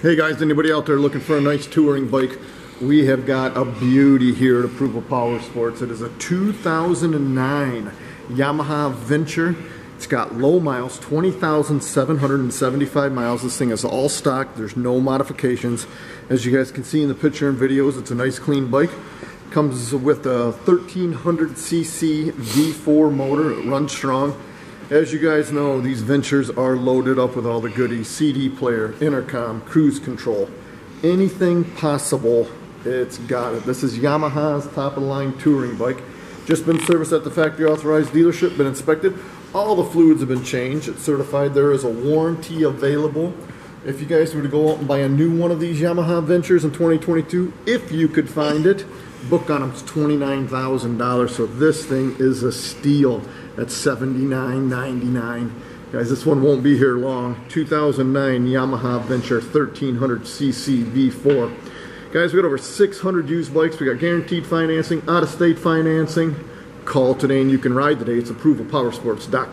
Hey guys, anybody out there looking for a nice touring bike? We have got a beauty here at Approval Power Sports. It is a 2009 Yamaha Venture. It's got low miles, 20,775 miles. This thing is all stock. There's no modifications. As you guys can see in the picture and videos, it's a nice clean bike. Comes with a 1300cc V4 motor. It runs strong. As you guys know, these ventures are loaded up with all the goodies. CD player, intercom, cruise control, anything possible, it's got it. This is Yamaha's top of the line touring bike. Just been serviced at the factory authorized dealership, been inspected. All the fluids have been changed. It's certified. There is a warranty available. If you guys were to go out and buy a new one of these Yamaha Ventures in 2022, if you could find it, book on them is $29,000. So this thing is a steal at $79.99. Guys, this one won't be here long. 2009 Yamaha Venture 1300cc V4. Guys, we got over 600 used bikes. We got guaranteed financing, out-of-state financing. Call today and you can ride today. It's approvalpowersports.com.